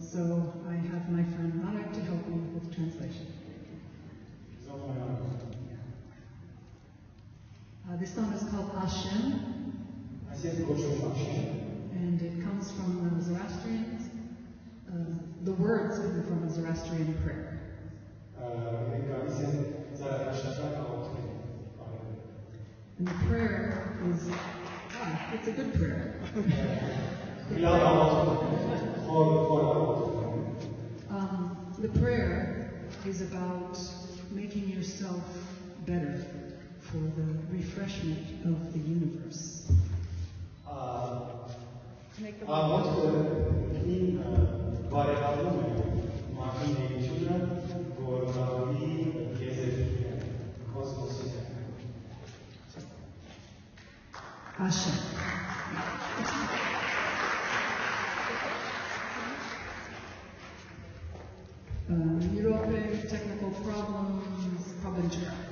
so I have my friend Marek to help me with translation. Uh, this song is called Hashem, Así es como se fashion. and it comes from the Zoroastrians. Uh, the words come from a Zoroastrian prayer. Tradiție zarathustra ca o And the prayer is, ah, it's a good prayer. Um, the prayer is about making yourself better for the refreshment of the universe. To problems,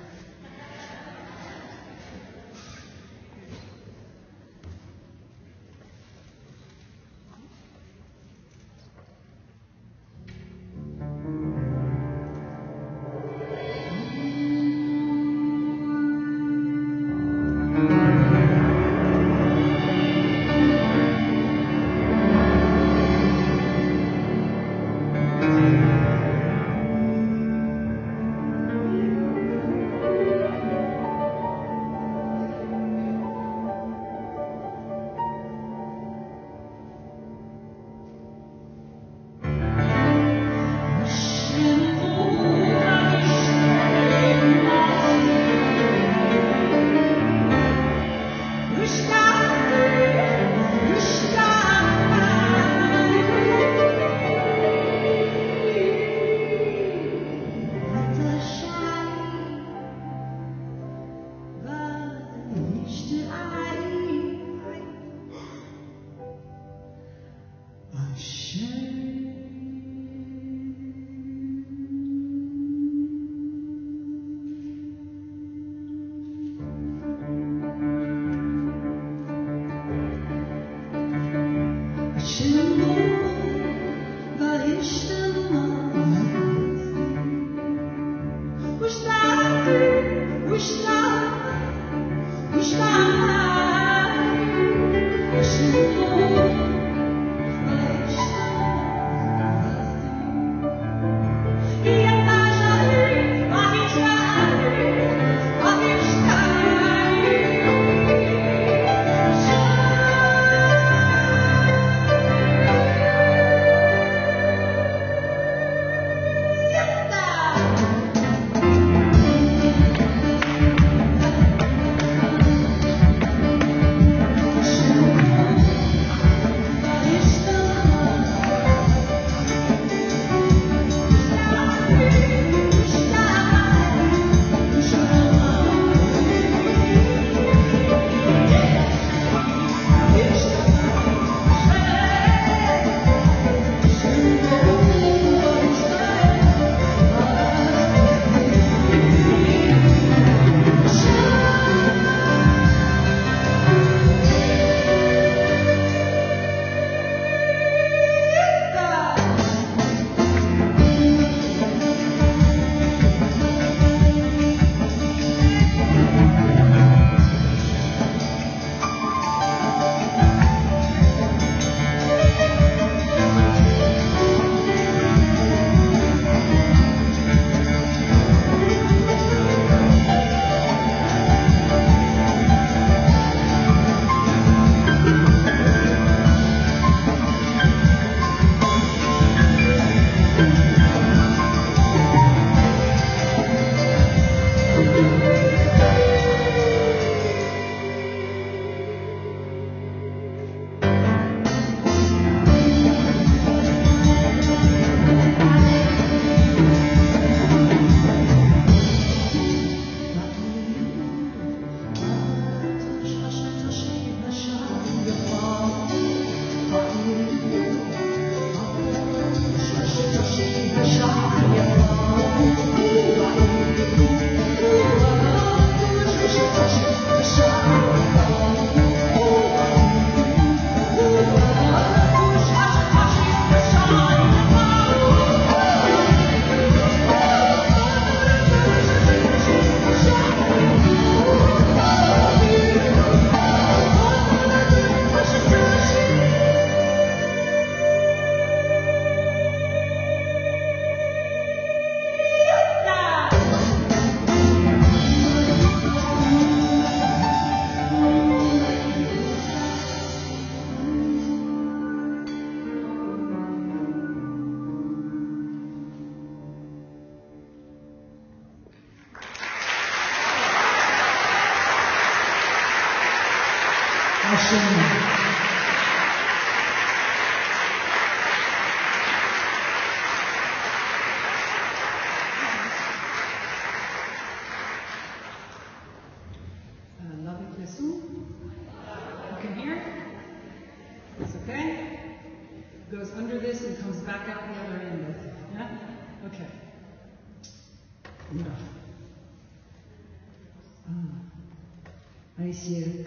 Ah.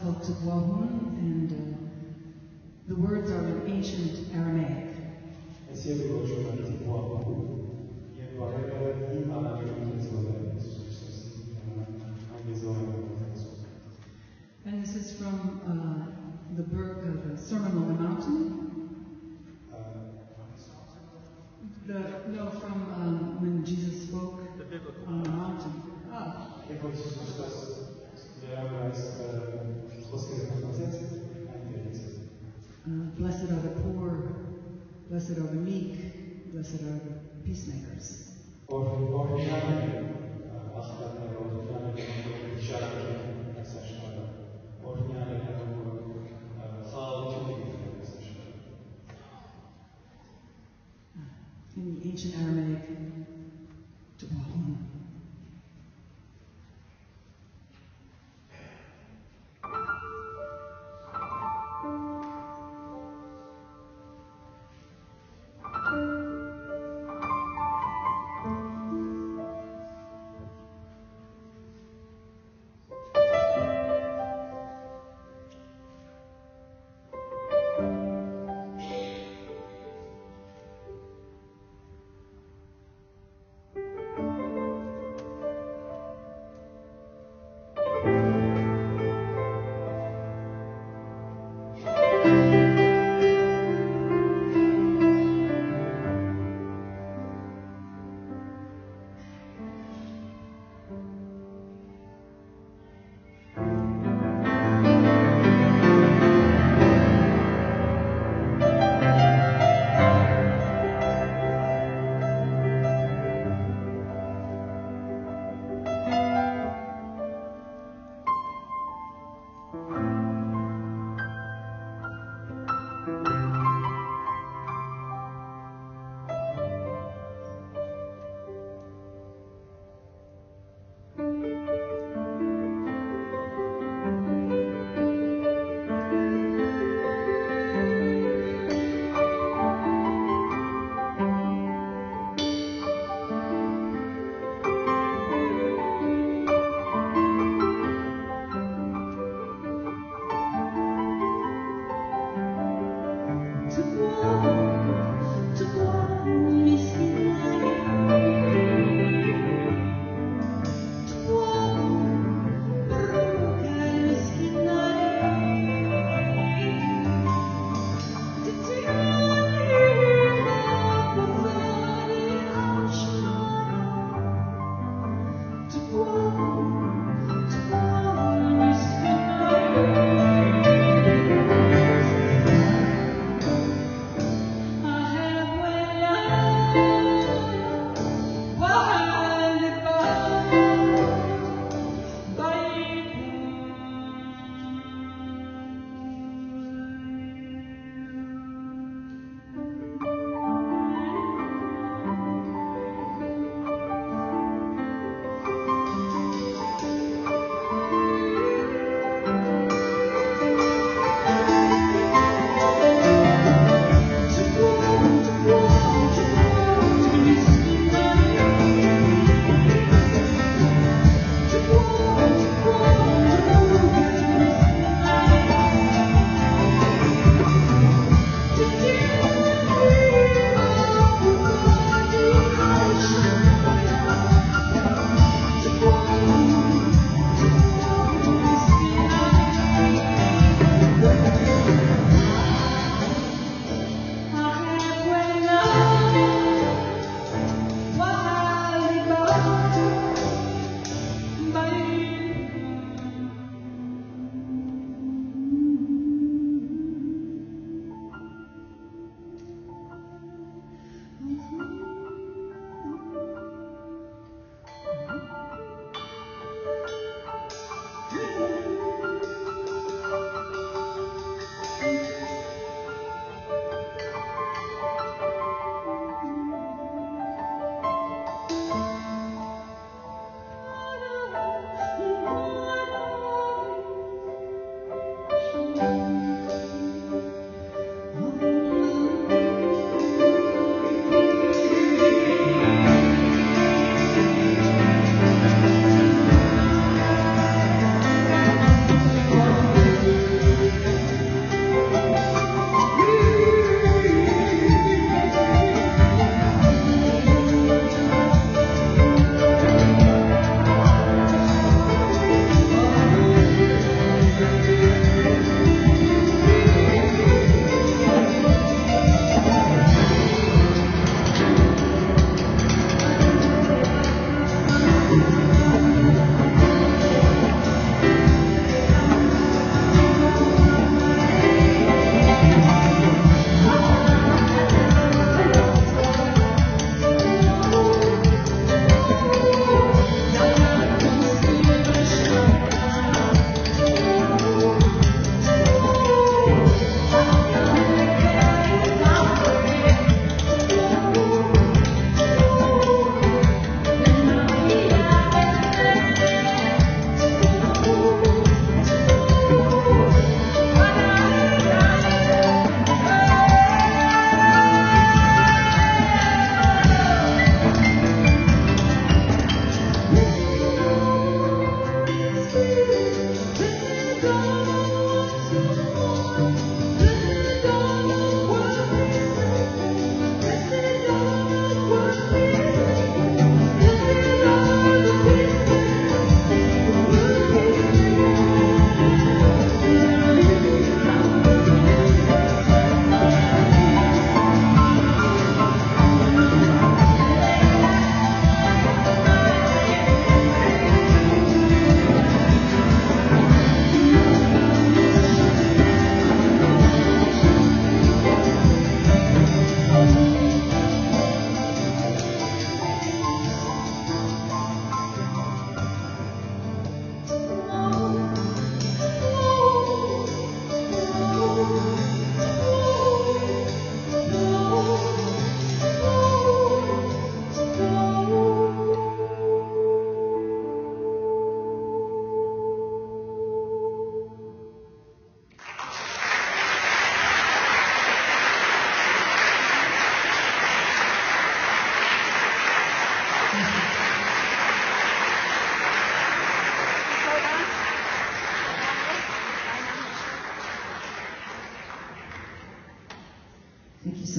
Called Tuguahun, and uh, the words are in ancient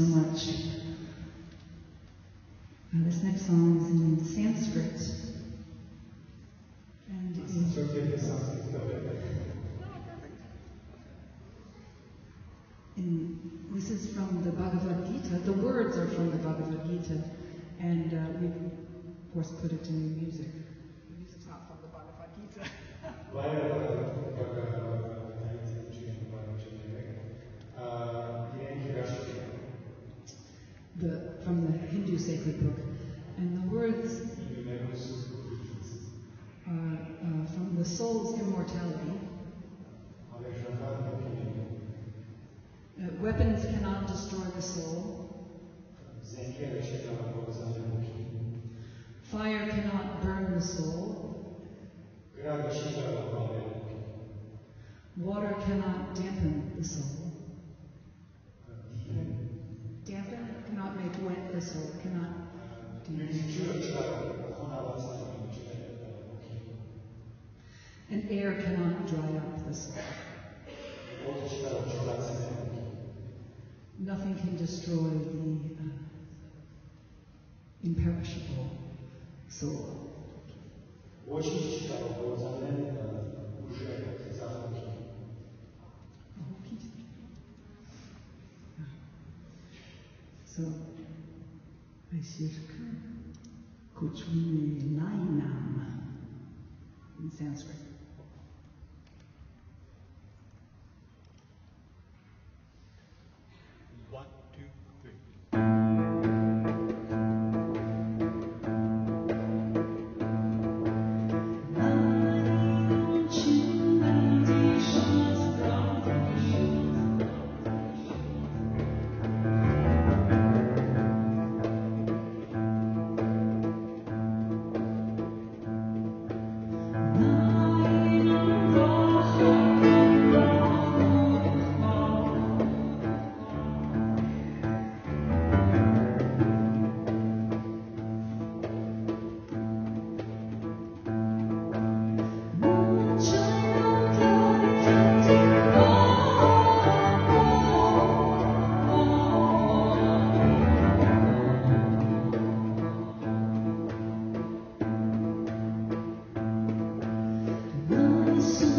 so much. This next song is in Sanskrit. And it is Co kiedy sanskrytowe. in, this is from the Bhagavad Gita. The words are from the Bhagavad Gita. And uh, we, of course, put it to new music. The music's not from the Bhagavad Gita. Sacred book. And the words are uh, from the soul's immortality. Uh, weapons cannot destroy the soul. Fire cannot burn the soul. Water cannot dampen the soul. Dampen cannot make wet the soul. Cannot dampen. Cannot dry up soul. Nothing can destroy the uh, imperishable soul. So, Aishirka Kuchuni Nainam in Sanskrit.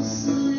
Thank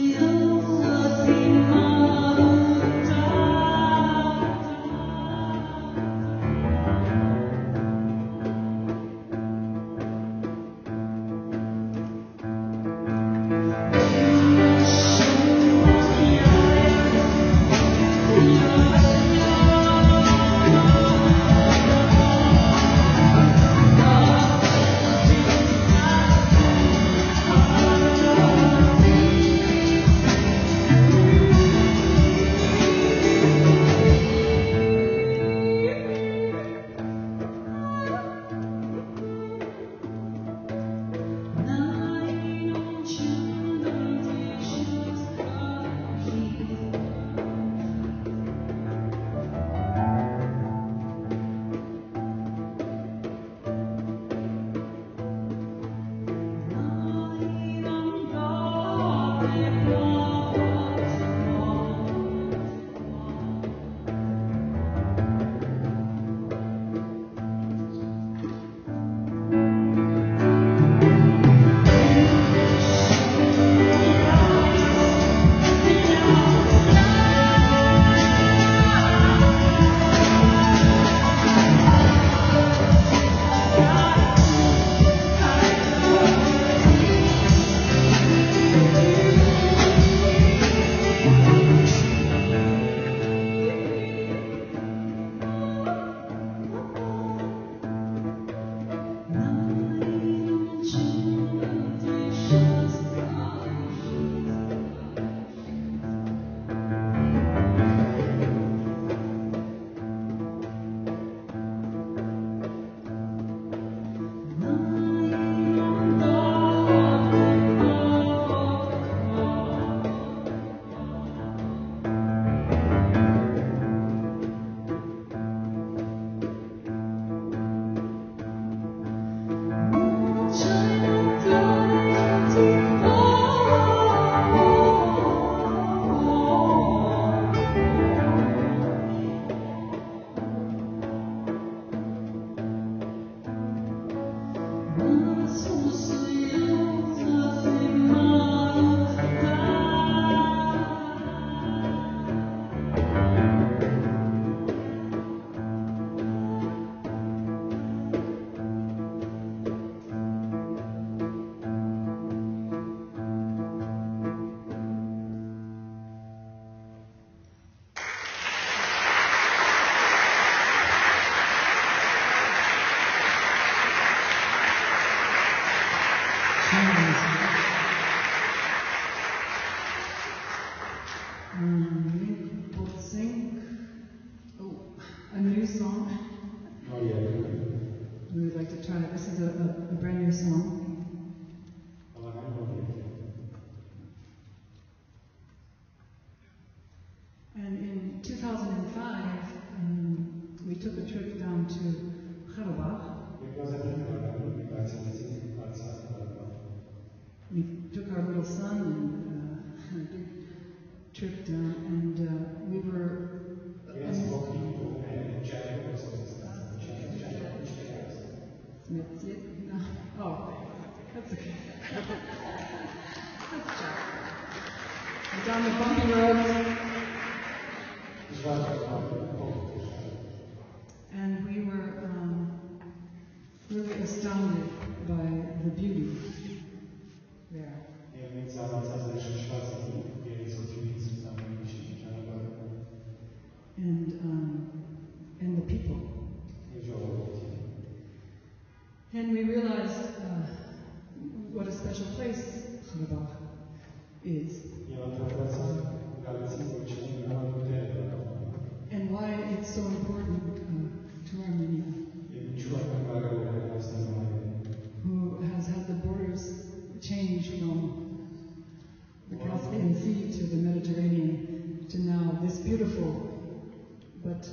beautiful but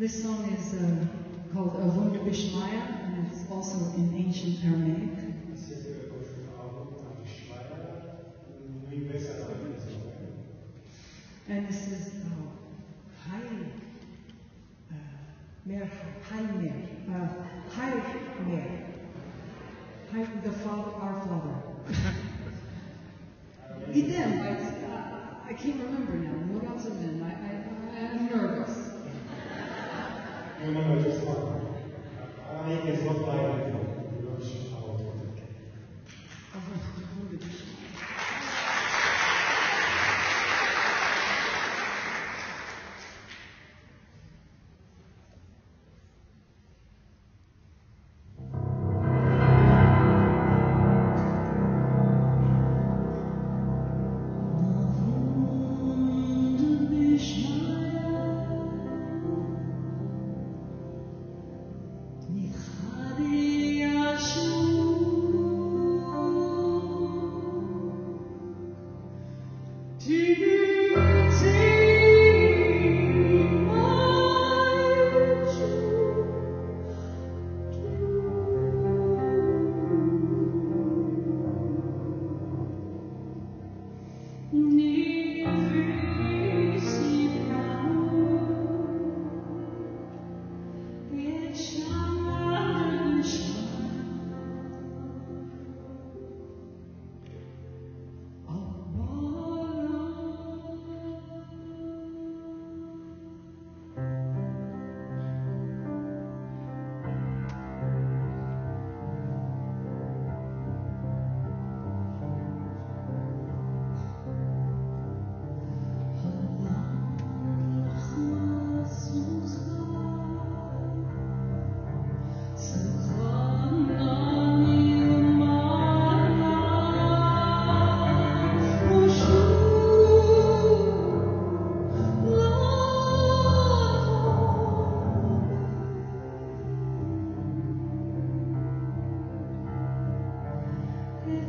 This song is uh, called Avon Bishmaya and it's also in ancient Aramaic.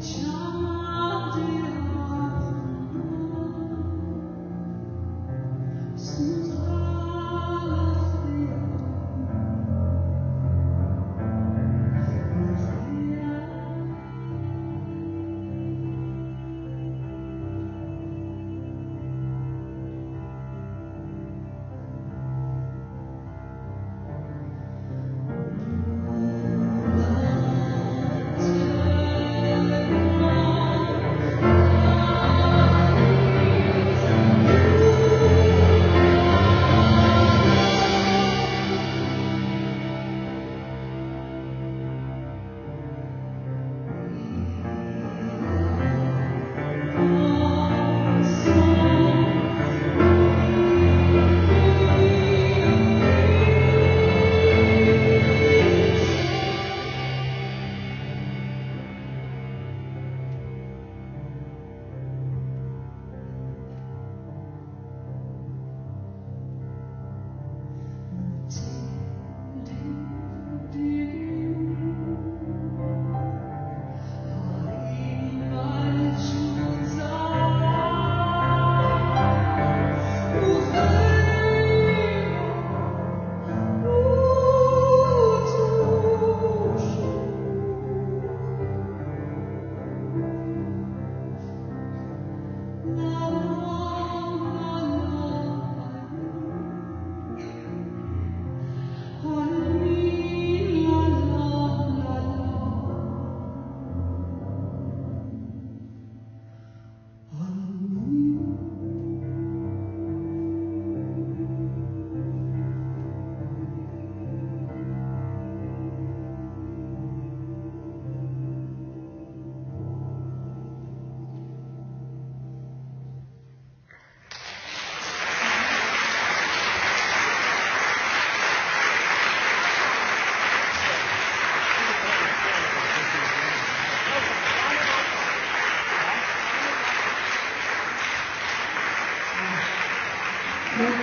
child.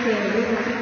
Donc, euh,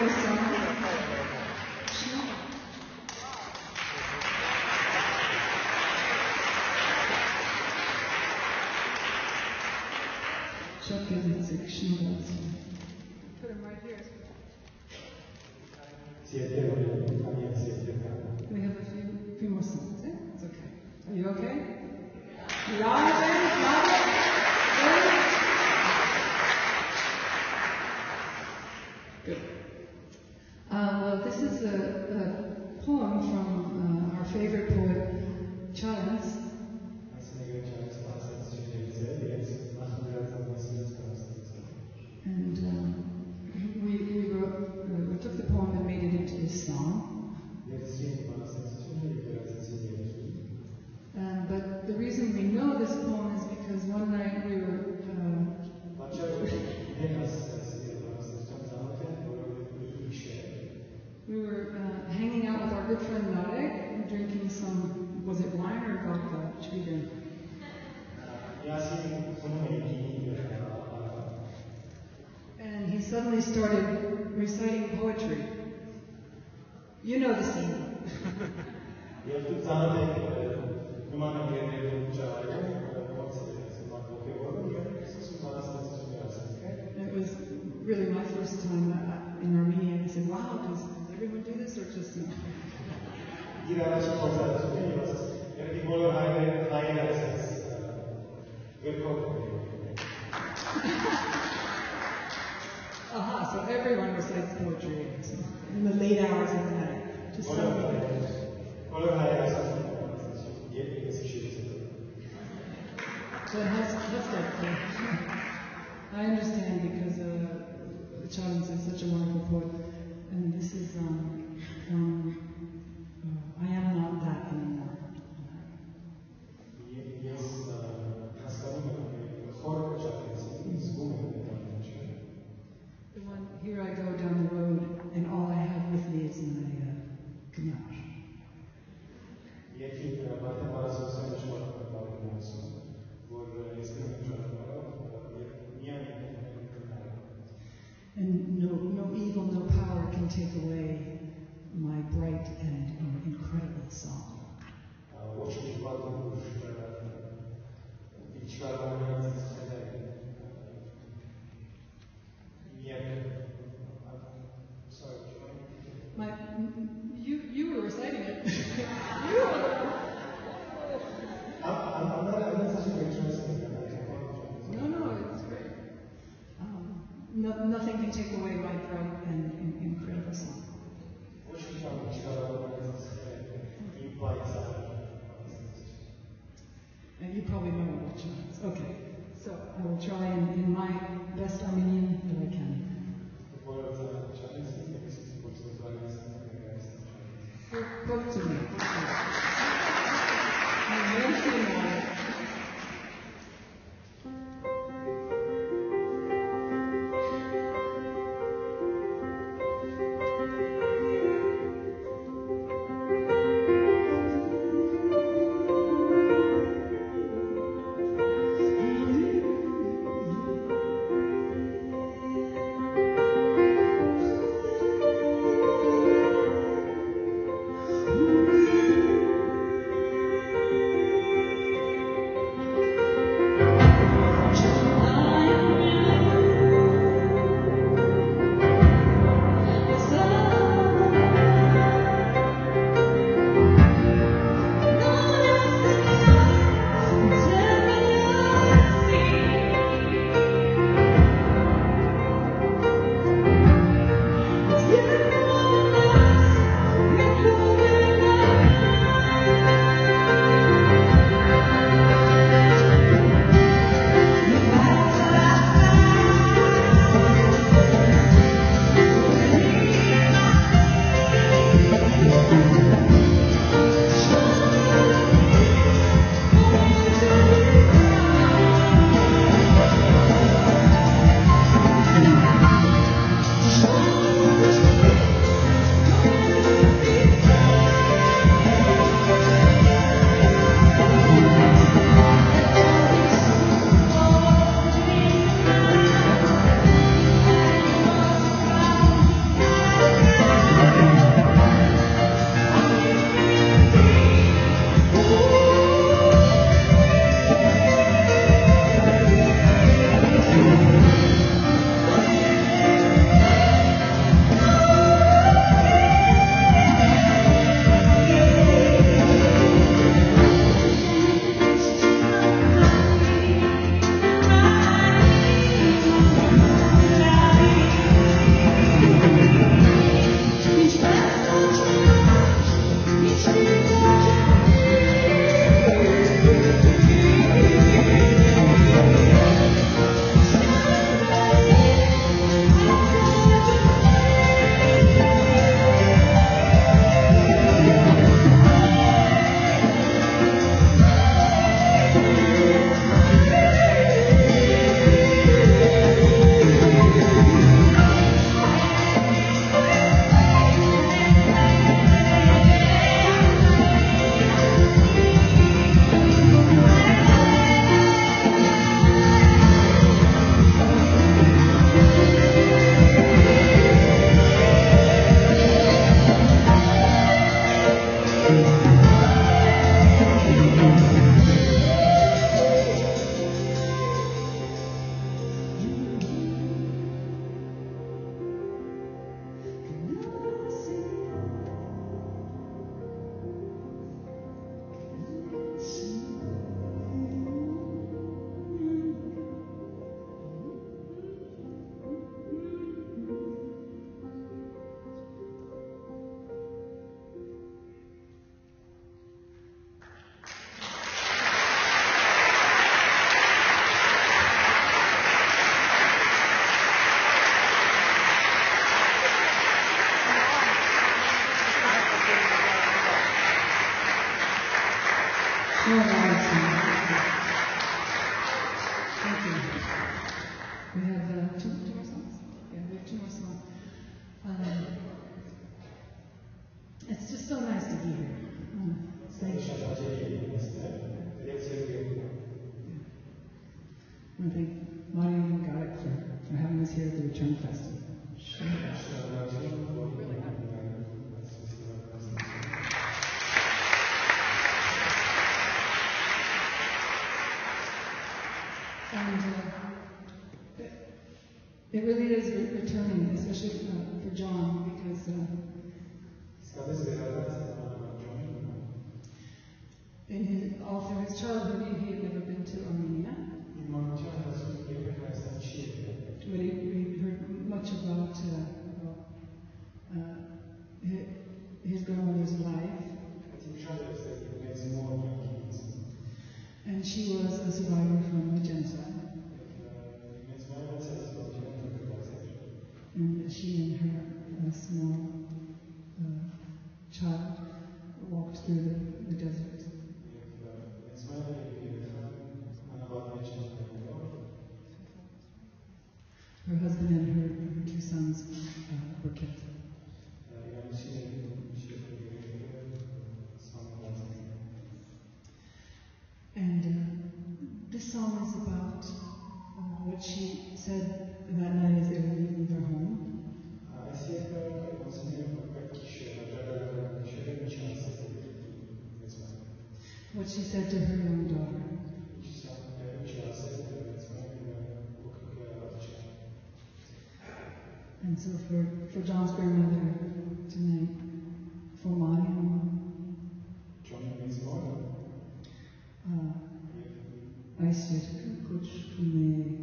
uh, I said, kuch me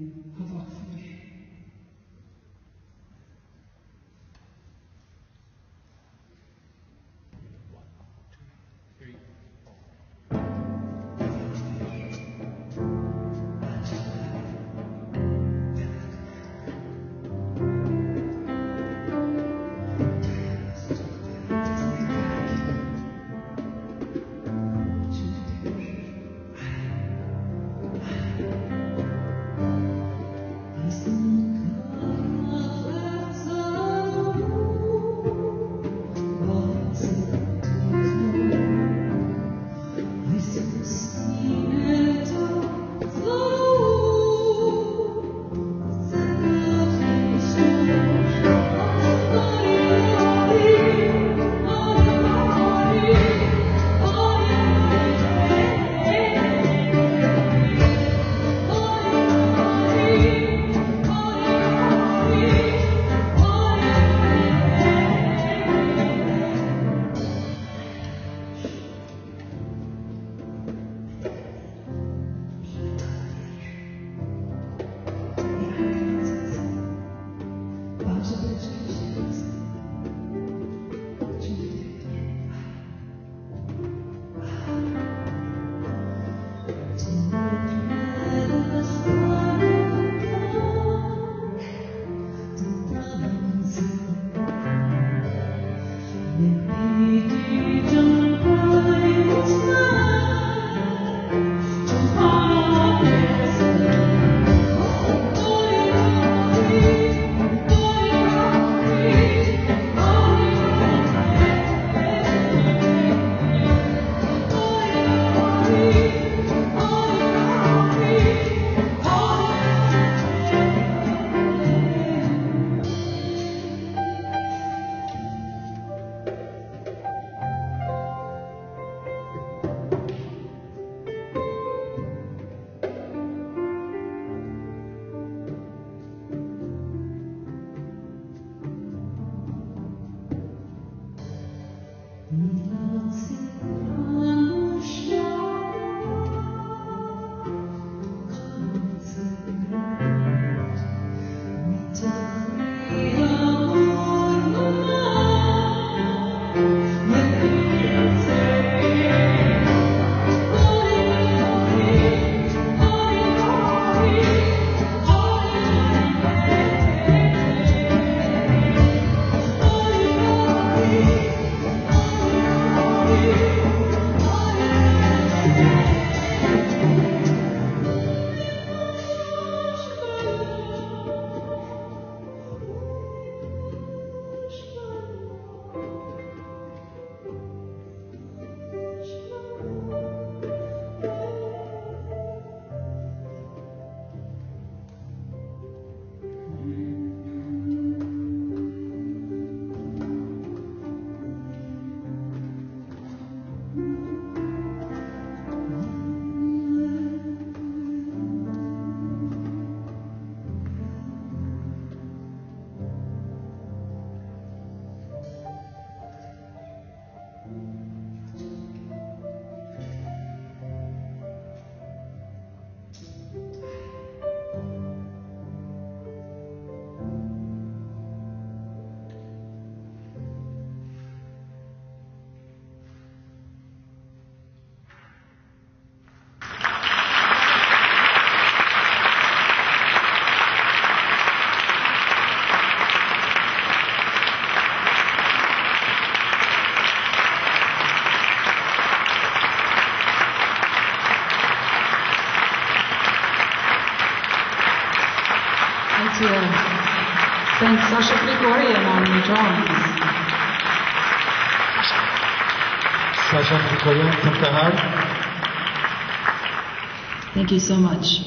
Thank you so much.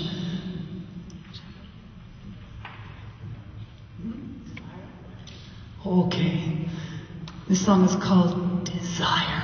Okay. This song is called Desire.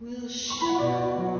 will show.